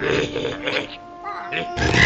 Hehehehe.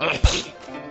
Ugh.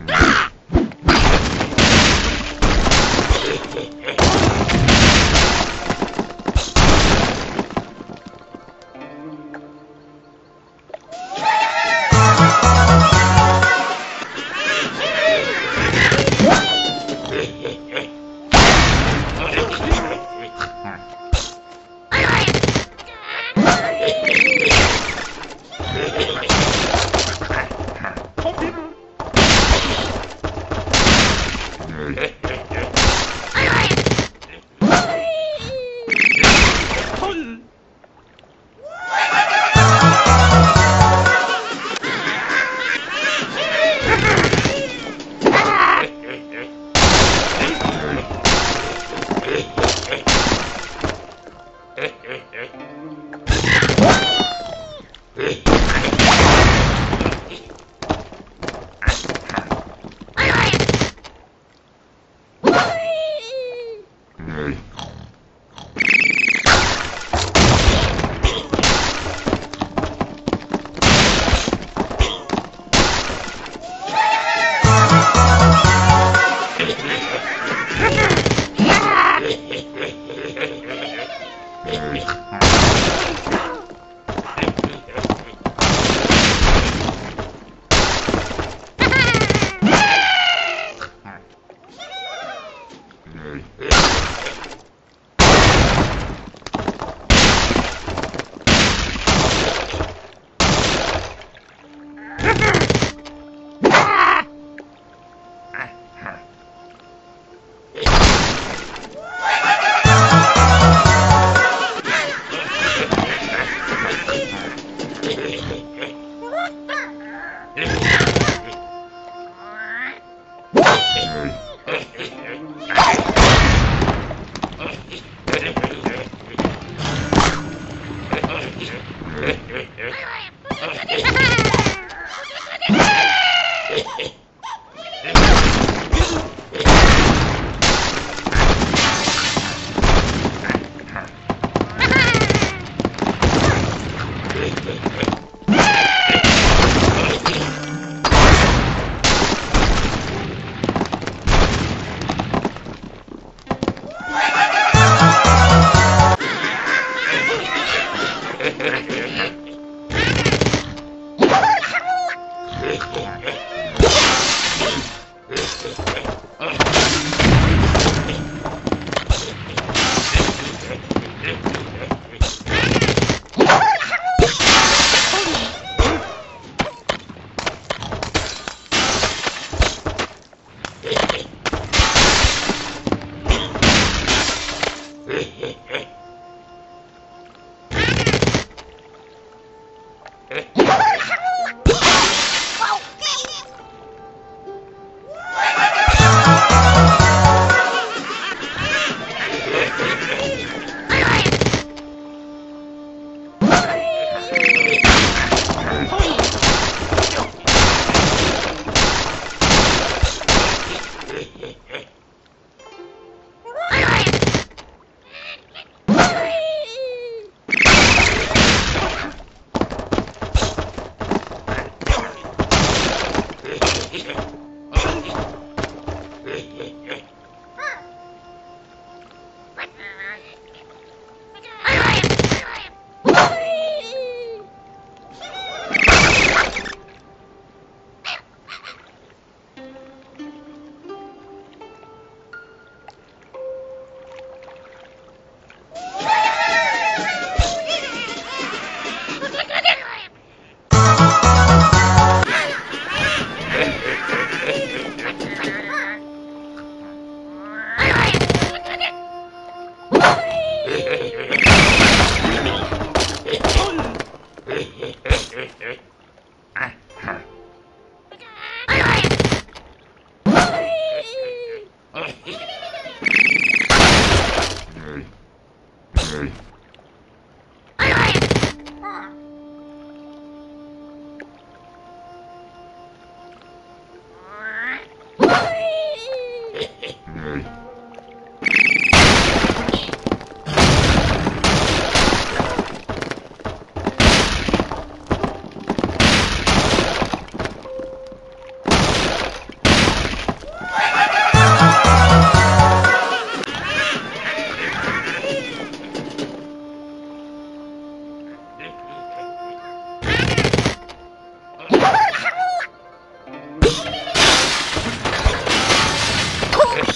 Hmm. Lol! wait, wait. Thank you. Hey.